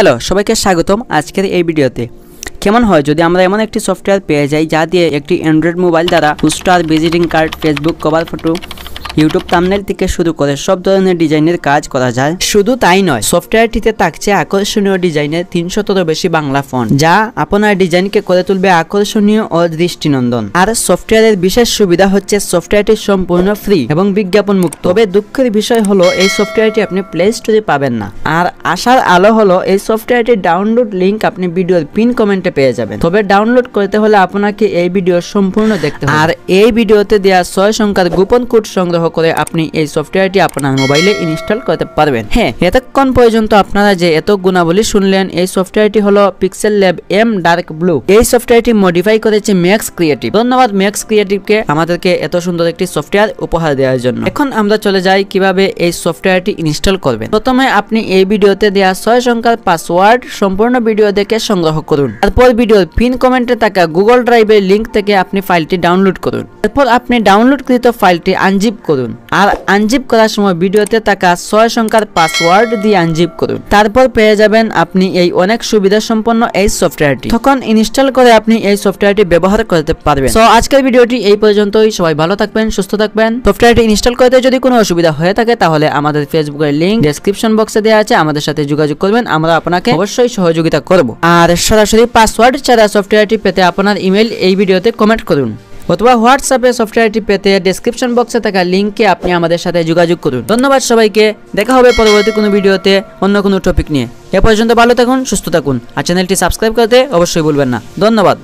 Hello, সবাইকে স্বাগতম আজকের এই ভিডিওতে। কেমন হয়, যদি আমরা এমন একটি সফটওয়্যার পেয়ে যাই যা দিয়ে একটি অ্যান্ড্রয়েড মোবাইল দ্বারা poster visiting card Facebook cover photo YouTube thumbnail থেকে শুরু করে সব ধরনের ডিজাইনের কাজ করা যায়। শুধু তাই নয় সফটওয়্যারটিতে থাকছে আকর্ষণীয় ডিজাইনের তিনশতরও বেশি বাংলা ফোন যা আপনার ডিজাইনকে করে তুলবে আকর্ষণীয় ও দৃষ্টিনন্দন। আর সফটওয়্যারের বিশেষ সুবিধা হচ্ছে সফটওয়্যারটি সম্পূর্ণ ফ্রি এবং বিজ্ঞাপন মুক্ত তবে দুঃখের বিষয় হলো, এই সফটওয়্যারটি আপনি প্লে স্টোরে পাবেন না। আর আশার আলো হলো, এই সফটওয়্যারটির ডাউনলোড লিঙ্ক আপনি ভিডিওর পিন কমেন্টে পেয়ে যাবেন। তবে ডাউনলোড করতে হলে আপনাকে এই ভিডিও সম্পূর্ণ দেখতে আর এই ভিডিওতে দেওয়া ছয় সংখ্যার গোপন কোড সংগ্রহ করে আপনি এই সফটওয়্যারটি আপনার মোবাইলে ইনস্টল করতে পারবেন। হ্যাঁ এতক্ষণ পর্যন্ত আপনারা যে এত গুণাবলী শুনলেন, এই সফটওয়্যারটি হলো pixel lab M dark blue এই সফটওয়্যারটি মডিফাই করেছে ম্যাক্স ক্রিয়েটিভ ধন্যবাদ ম্যাক্স ক্রিয়েটিভকে আমাদেরকে এত সুন্দর একটি সফটওয়্যার উপহার দেওয়ার জন্য। এখন আমরা চলে যাই কীভাবে এই সফটওয়্যারটি ইনস্টল করবেন। প্রথমে আপনি এই ভিডিওতে দেওয়া ছয় সংখ্যার পাসওয়ার্ড সম্পূর্ণ ভিডিও দেখে সংগ্রহ করুন। তারপর ভিডিওর পিন কমেন্টে থাকা গুগল ড্রাইভের লিংক থেকে আপনি ফাইলটি ডাউনলোড করুন। তারপর আপনি ডাউনলোডকৃত ফাইলটি আনজিপ করুন। আর আনজিপ করার সময় ভিডিওতে থাকা ছয় সংখ্যার পাসওয়ার্ড দিয়ে আনজিপ করুন। তারপর পেয়ে যাবেন আপনি এই অনেক সুবিধা সম্পন্ন এই সফটওয়্যারটি তখন ইনস্টল করে আপনি এই সফটওয়্যারটি ব্যবহার করতে পারবেন। তো আজকের ভিডিওটি এই পর্যন্তই। সবাই ভালো থাকবেন, সুস্থ থাকবেন। সফটওয়্যারটি ইনস্টল করতে যদি কোনো অসুবিধা হয়ে থাকে, তাহলে আমাদের ফেসবুকের লিংক ডেসক্রিপশন বক্সে দেওয়া আছে। আমাদের সাথে যোগাযোগ করবেন, আমরা আপনাকে অবশ্যই সহযোগিতা করব। আর সরাসরি পাসওয়ার্ড ছাড়া সফটওয়্যারটি পেতে আপনার ইমেল এই ভিডিওতে কমেন্ট করুন। অথবা হোয়াটসঅ্যাপে সফটওয়্যারটি পেতে ডেসক্রিপশন বক্সে থাকা লিঙ্কে আপনি আমাদের সাথে যোগাযোগ করুন। ধন্যবাদ সবাইকে। দেখা হবে পরবর্তী কোনো ভিডিওতে অন্য কোনো টপিক নিয়ে। এ পর্যন্ত ভালো থাকুন, সুস্থ থাকুন। আর চ্যানেলটি সাবস্ক্রাইব করতে অবশ্যই ভুলবেন না। ধন্যবাদ।